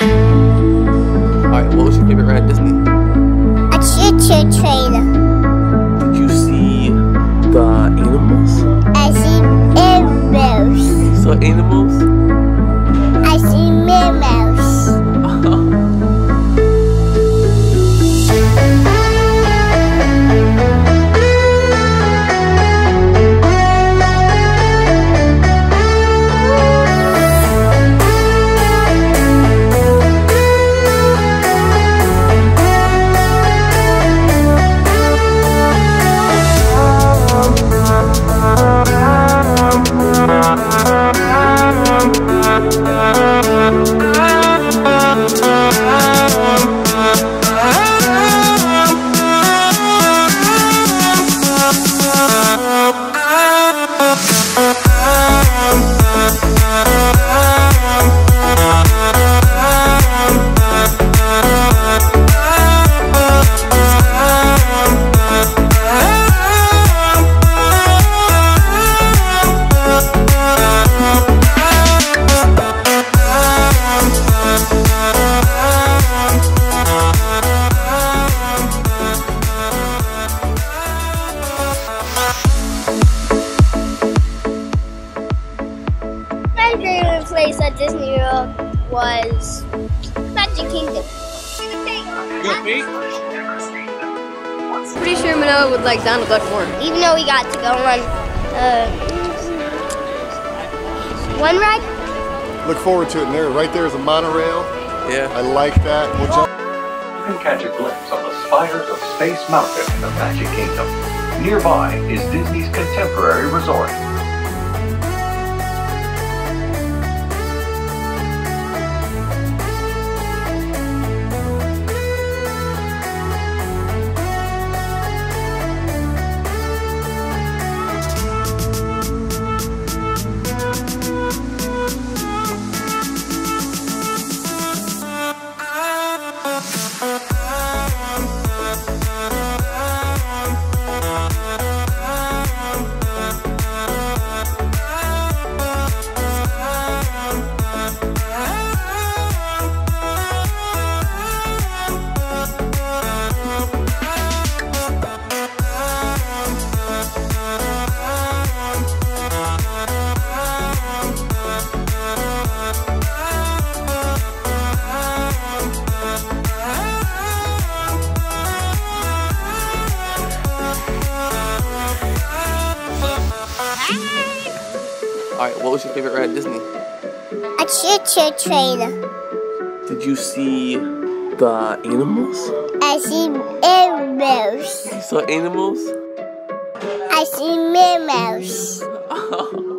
Alright, what was your favorite ride at Disney? A choo-choo train. Did you see the animals? I see animals. You saw animals? Thank you. My favorite place at Disney World was Magic Kingdom. Pretty sure Manoa would like Donald Duck more. Even though we got to go on uh, one ride, Look forward to it. And there, right there is a monorail. Yeah. I like that. We'll jump. You can catch a glimpse of the spires of Space Mountain in the Magic Kingdom. Nearby is Disney's Contemporary Resort. Alright, what was your favorite ride at Disney? a choo-choo train. Did you see the animals? I see animals. You saw animals? I see mammals.